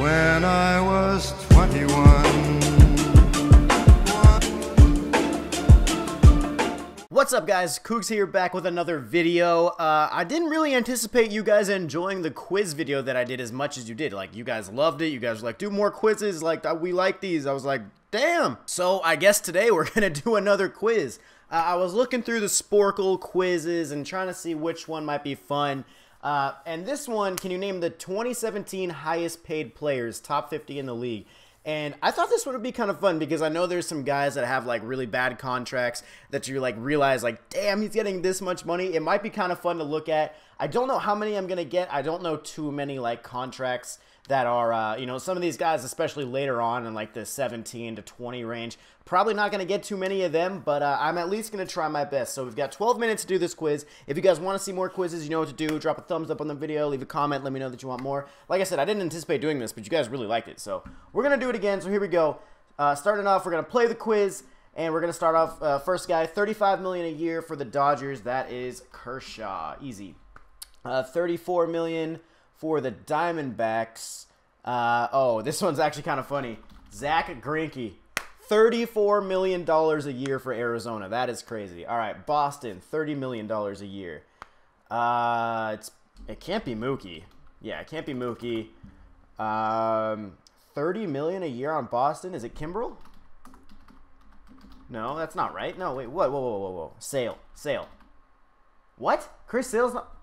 when I was 21. What's up guys, Koogs here back with another video. Uh, I didn't really anticipate you guys enjoying the quiz video that I did as much as you did. Like, you guys loved it, you guys were like, do more quizzes, like, we like these. I was like, damn. So, I guess today we're gonna do another quiz. Uh, I was looking through the Sporcle quizzes and trying to see which one might be fun. Uh, and this one, can you name the 2017 highest paid players, top 50 in the league? And I thought this would be kind of fun because I know there's some guys that have like really bad contracts that you like realize like, damn, he's getting this much money. It might be kind of fun to look at. I don't know how many I'm gonna get. I don't know too many like contracts that are, uh, you know, some of these guys, especially later on in like the 17 to 20 range, probably not going to get too many of them, but uh, I'm at least going to try my best. So we've got 12 minutes to do this quiz. If you guys want to see more quizzes, you know what to do. Drop a thumbs up on the video, leave a comment, let me know that you want more. Like I said, I didn't anticipate doing this, but you guys really liked it. So we're going to do it again. So here we go. Uh, starting off, we're going to play the quiz. And we're going to start off, uh, first guy, 35 million a year for the Dodgers. That is Kershaw. Easy. Uh, $34 million for the Diamondbacks. Uh, oh, this one's actually kind of funny. Zack Greinke, $34 million a year for Arizona. That is crazy. All right, Boston, $30 million a year. Uh, it's It can't be Mookie. Yeah, it can't be Mookie. Um, 30 million a year on Boston. Is it Kimbrel? No, that's not right. No, wait, what? Whoa, whoa, whoa, whoa. Sale. Sale. What? Chris Sale's not...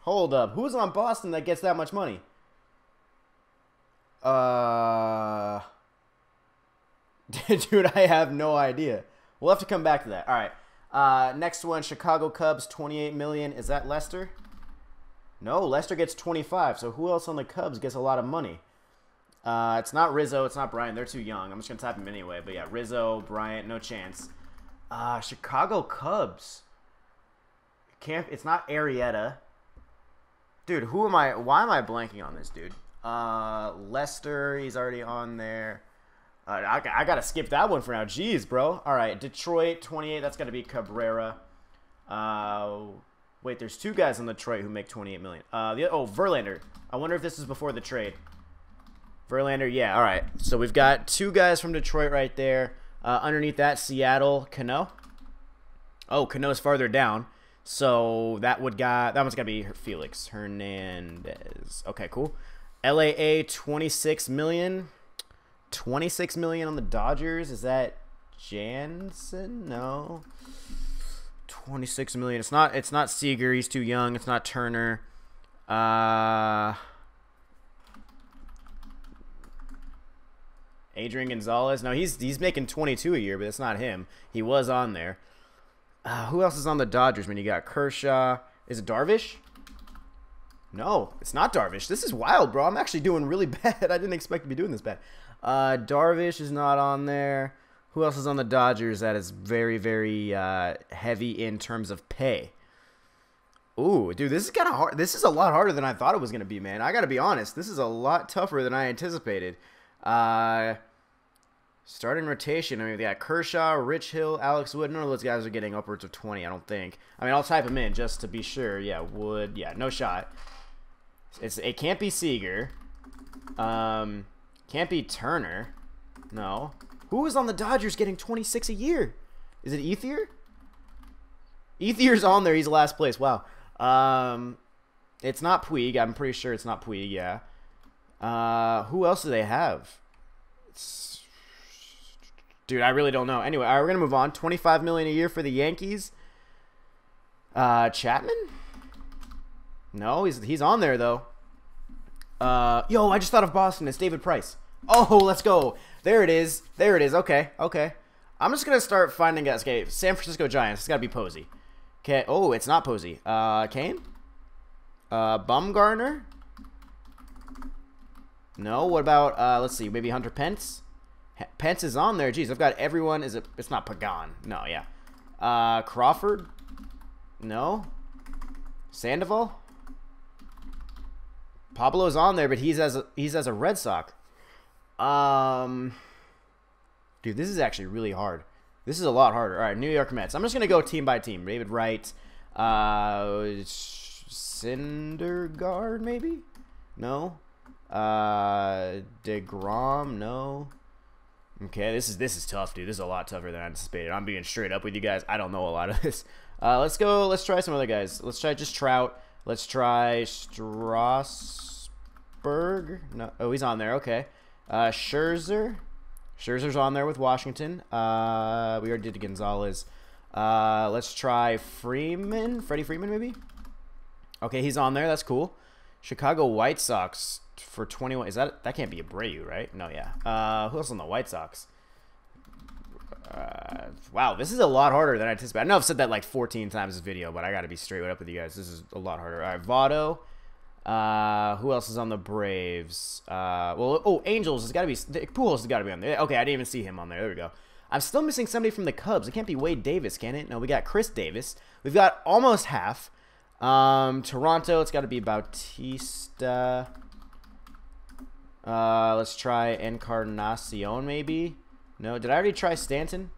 Hold up. Who's on Boston that gets that much money? Uh, dude, I have no idea. We'll have to come back to that. All right. Uh, next one, Chicago Cubs, 28 million. Is that Lester? No, Lester gets 25. So who else on the Cubs gets a lot of money? Uh, it's not Rizzo. It's not Bryant. They're too young. I'm just gonna type them anyway. But yeah, Rizzo, Bryant, no chance. Uh, Chicago Cubs. Can't. It's not Arrieta. Dude, who am I? Why am I blanking on this dude? Uh, Lester, he's already on there. Uh, I, I gotta skip that one for now. Jeez, bro. All right, Detroit, 28. That's gotta be Cabrera. Uh, wait, there's two guys in Detroit who make 28 million. Uh, the oh Verlander. I wonder if this is before the trade. Verlander, yeah. All right. So we've got two guys from Detroit right there. Uh, underneath that, Seattle, Cano. Oh, Cano's farther down. So that would got that one's gotta be her Felix Hernandez. Okay, cool. LAA 26 million. 26 million on the Dodgers. Is that Jansen? No. 26 million. It's not it's not Seager, he's too young. It's not Turner. Uh Adrian Gonzalez. No, he's he's making 22 a year, but it's not him. He was on there. Uh, who else is on the Dodgers? When you got Kershaw, is it Darvish? No, it's not Darvish. This is wild, bro. I'm actually doing really bad. I didn't expect to be doing this bad. Uh, Darvish is not on there. Who else is on the Dodgers that is very, very uh, heavy in terms of pay? Ooh, dude, this is kind of hard. This is a lot harder than I thought it was going to be, man. I got to be honest. This is a lot tougher than I anticipated. Uh, starting rotation. I mean, we got Kershaw, Rich Hill, Alex Wood. None of those guys are getting upwards of 20, I don't think. I mean, I'll type them in just to be sure. Yeah, Wood. Yeah, no shot. It's it can't be Seager. Um, can't be Turner. No. Who is on the Dodgers getting 26 a year? Is it Ethier? Ethier's on there. He's last place. Wow. Um, it's not Puig. I'm pretty sure it's not Puig. Yeah. Uh, who else do they have? It's... Dude, I really don't know. Anyway, all right, we're gonna move on. 25 million a year for the Yankees. Uh, Chapman. No, he's he's on there though. Uh, yo, I just thought of Boston. It's David Price. Oh, let's go. There it is. There it is. Okay, okay. I'm just gonna start finding guys. Okay, San Francisco Giants. It's gotta be Posey. Okay. Oh, it's not Posey. Uh, Cain. Uh, Bumgarner. No. What about uh? Let's see. Maybe Hunter Pence. Pence is on there. Jeez, I've got everyone. Is it? It's not Pagan. No. Yeah. Uh, Crawford. No. Sandoval. Pablo's on there, but he's as a, he's as a Red Sox. Um, dude, this is actually really hard. This is a lot harder. All right, New York Mets. I'm just gonna go team by team. David Wright, uh, Syndergaard, maybe. No. Uh, Degrom, no. Okay, this is this is tough, dude. This is a lot tougher than I anticipated. I'm being straight up with you guys. I don't know a lot of this. Uh, let's go. Let's try some other guys. Let's try just Trout. Let's try Strasburg. No, oh, he's on there. Okay. Uh, Scherzer. Scherzer's on there with Washington. Uh, we already did Gonzalez. Uh, let's try Freeman. Freddie Freeman, maybe. Okay, he's on there. That's cool. Chicago White Sox for 21. Is that that can't be Abreu, right? No, yeah. Uh, who else on the White Sox? Uh, wow, this is a lot harder than I anticipated. I know I've said that like 14 times this video, but I got to be straight up with you guys. This is a lot harder. All right, Votto. Uh, who else is on the Braves? Uh, well, oh, Angels has got to be. Pujols has got to be on there. Okay, I didn't even see him on there. There we go. I'm still missing somebody from the Cubs. It can't be Wade Davis, can it? No, we got Chris Davis. We've got almost half. Um, Toronto, it's got to be Bautista. Uh, let's try Encarnacion, maybe. No, did I already try Stanton?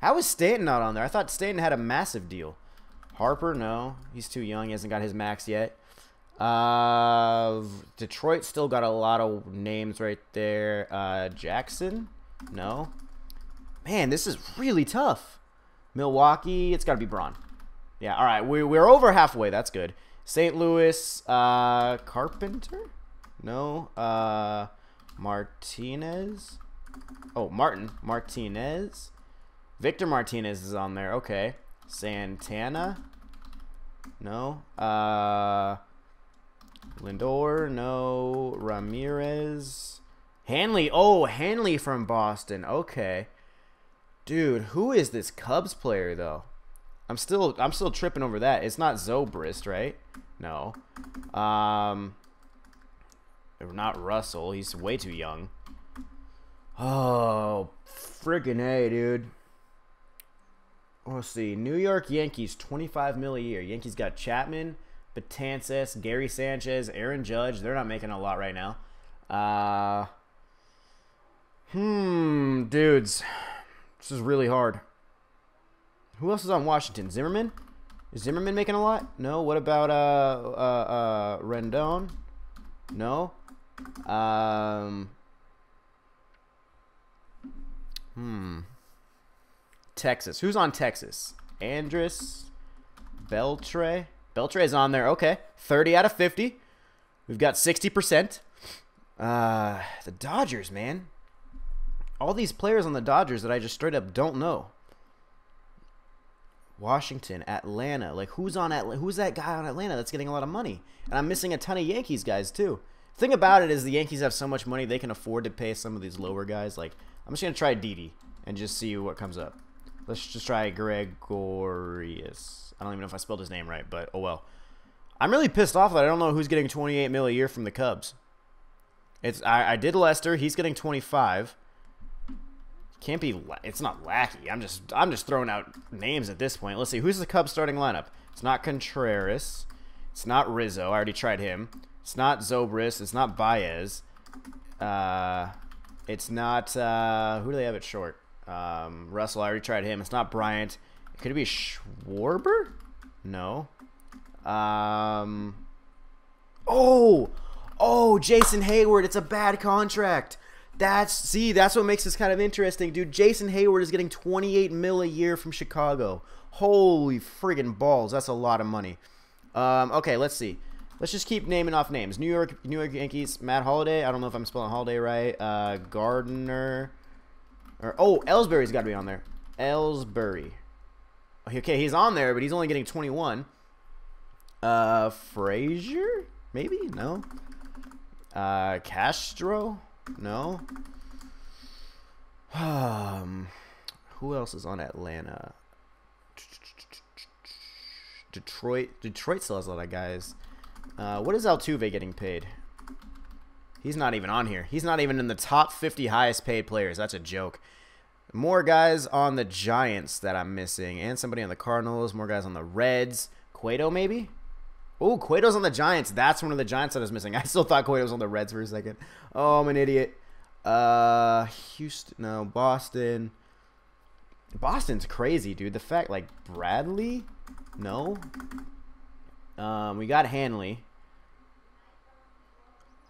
How is Stanton not on there? I thought Stanton had a massive deal. Harper, no. He's too young. He hasn't got his max yet. Uh, Detroit still got a lot of names right there. Uh, Jackson? No. Man, this is really tough. Milwaukee, it's got to be Braun. Yeah, all right. We, we're over halfway. That's good. St. Louis, uh, Carpenter? No. Uh, Martinez? Oh, Martin. Martinez. Victor Martinez is on there. Okay. Santana? No. Uh, Lindor? No. Ramirez? Hanley. Oh, Hanley from Boston. Okay. Dude, who is this Cubs player though? I'm still I'm still tripping over that. It's not Zobrist, right? No. Um not Russell. He's way too young. Oh, friggin' A, dude. Let's see. New York Yankees, 25 mil a year. Yankees got Chapman, Betances, Gary Sanchez, Aaron Judge. They're not making a lot right now. Uh, hmm, dudes. This is really hard. Who else is on Washington? Zimmerman? Is Zimmerman making a lot? No. What about uh uh uh Rendon? No. Um. Hmm. Texas. Who's on Texas? Andrus Beltre. Beltre is on there. Okay. 30 out of 50. We've got 60%. Uh, the Dodgers, man. All these players on the Dodgers that I just straight up don't know. Washington, Atlanta. Like who's on Atlanta? Who's that guy on Atlanta that's getting a lot of money? And I'm missing a ton of Yankees guys too. Thing about it is the Yankees have so much money they can afford to pay some of these lower guys. Like I'm just gonna try Didi and just see what comes up. Let's just try Gregorius. I don't even know if I spelled his name right, but oh well. I'm really pissed off that I don't know who's getting 28 mil a year from the Cubs. It's I, I did Lester. He's getting 25. Can't be. It's not Lackey. I'm just. I'm just throwing out names at this point. Let's see. Who's the Cubs starting lineup? It's not Contreras. It's not Rizzo. I already tried him. It's not Zobrist. It's not Baez. Uh, it's not. Uh, who do they have at short? Um, Russell. I already tried him. It's not Bryant. Could it be Schwarber? No. Um. Oh, oh, Jason Heyward. It's a bad contract. That's see, that's what makes this kind of interesting, dude. Jason Heyward is getting 28 mil a year from Chicago. Holy friggin' balls, that's a lot of money. Um, okay, let's see. Let's just keep naming off names. New York, New York Yankees. Matt Holliday. I don't know if I'm spelling Holliday right. Uh, Gardner. Or oh, Ellsbury's got to be on there. Ellsbury. Okay, he's on there, but he's only getting 21. Uh, Frazier? Maybe? No. Uh, Castro? No. Um, who else is on Atlanta? Detroit. Detroit still has a lot of guys. Uh, what is Altuve getting paid? He's not even on here. He's not even in the top 50 highest paid players. That's a joke. More guys on the Giants that I'm missing. And somebody on the Cardinals. More guys on the Reds. Cueto, maybe? Oh, Cueto's on the Giants. That's one of the Giants that I was missing. I still thought Cueto was on the Reds for a second. Oh, I'm an idiot. Uh, Houston, no, Boston. Boston's crazy, dude. The fact, like, Bradley? No. Um, we got Hanley.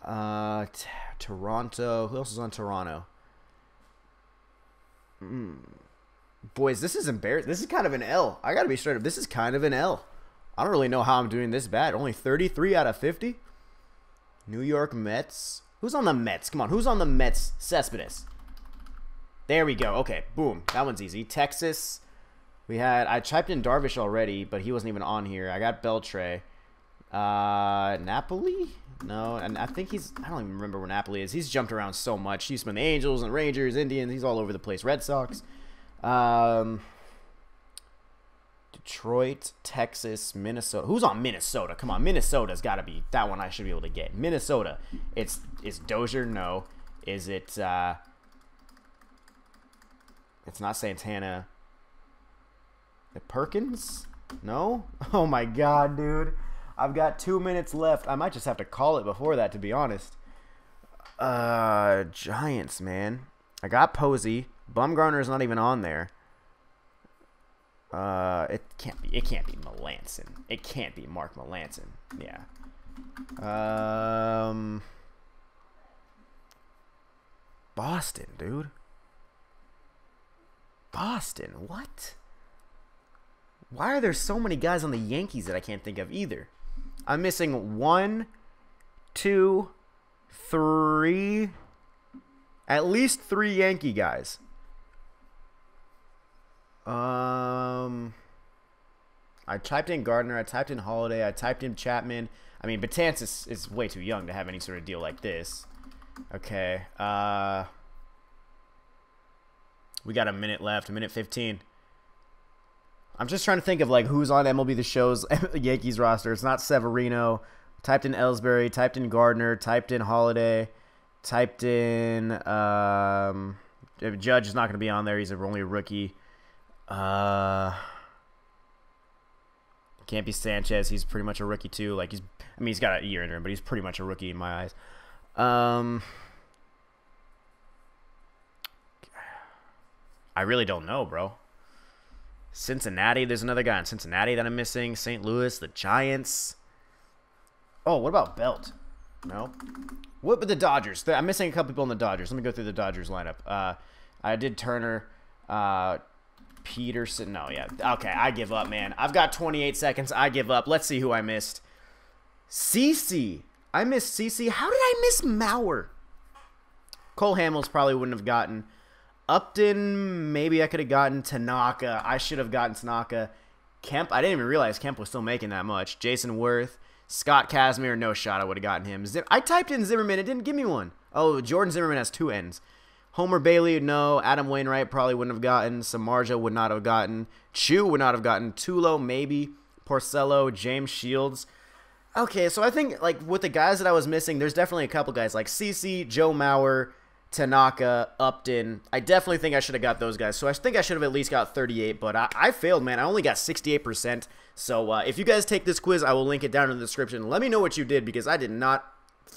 Uh, Toronto. Who else is on Toronto? Mm. Boys, this is embarrassing. This is kind of an L. I got to be straight up. This is kind of an L. I don't really know how I'm doing this bad. Only 33 out of 50. New York Mets. Who's on the Mets? Come on. Who's on the Mets? Cespedes. There we go. Okay. Boom. That one's easy. Texas. We had, I typed in Darvish already, but he wasn't even on here. I got Beltre. Uh, Napoli? No, and I think he's, I don't even remember where Napoli is. He's jumped around so much. He's been the Angels and Rangers, Indians. He's all over the place. Red Sox. Um, Detroit, Texas, Minnesota. Who's on Minnesota? Come on, Minnesota's got to be that one. I should be able to get Minnesota. It's is Dozier? No. Is it? uh It's not Santana. The Perkins? No. Oh my God, dude. I've got two minutes left. I might just have to call it before that, to be honest. Uh, Giants, man. I got Posey. Bumgarner is not even on there. Uh, it can't be. It can't be Melancon. It can't be Mark Melancon. Yeah. Um. Boston, dude. Boston. What? Why are there so many guys on the Yankees that I can't think of either? I'm missing one, two, three, at least three Yankee guys. Um, I typed in Gardner. I typed in Holliday. I typed in Chapman. I mean, Betances is, is way too young to have any sort of deal like this. Okay. Uh, we got a minute left. A minute 15. I'm just trying to think of like who's on MLB The Show's Yankees roster. It's not Severino. Typed in Ellsbury. Typed in Gardner. Typed in Holliday. Typed in um, Judge is not going to be on there. He's only a rookie. Uh, can't be Sanchez. He's pretty much a rookie too. Like he's, I mean, he's got a year under him, but he's pretty much a rookie in my eyes. Um, I really don't know, bro. Cincinnati. There's another guy in Cincinnati that I'm missing. St. Louis, the Giants. Oh, what about Belt? No. What about the Dodgers? I'm missing a couple people in the Dodgers. Let me go through the Dodgers lineup. Uh, I did Turner. Uh, Pederson. No, yeah. Okay, I give up, man. I've got 28 seconds. I give up. Let's see who I missed. CC. I missed CC. How did I miss Mauer? Cole Hamels probably wouldn't have gotten. Upton, maybe I could have gotten Tanaka. I should have gotten Tanaka. Kemp, I didn't even realize Kemp was still making that much. Jayson Werth, Scott Kazmir, no shot I would have gotten him. I typed in Zimmerman, it didn't give me one. Oh, Jordan Zimmermann has two ends. Homer Bailey, no. Adam Wainwright probably wouldn't have gotten. Samardzija would not have gotten. Choo would not have gotten. Tulo, maybe. Porcello, James Shields. Okay, so I think like with the guys that I was missing, there's definitely a couple guys like CC, Joe Mauer, Tanaka, Upton. I definitely think I should have got those guys. So I think I should have at least got 38, but I, I failed, man. I only got 68%. So uh, if you guys take this quiz, I will link it down in the description. Let me know what you did because I did not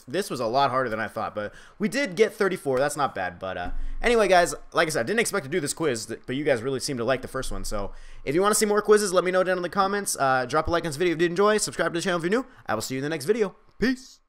this was a lot harder than I thought, but we did get 34. That's not bad. But uh, anyway, guys, like I said, I didn't expect to do this quiz, but you guys really seem to like the first one. So if you want to see more quizzes, let me know down in the comments. Uh, drop a like on this video if you did enjoy. Subscribe to the channel if you're new. I will see you in the next video. Peace.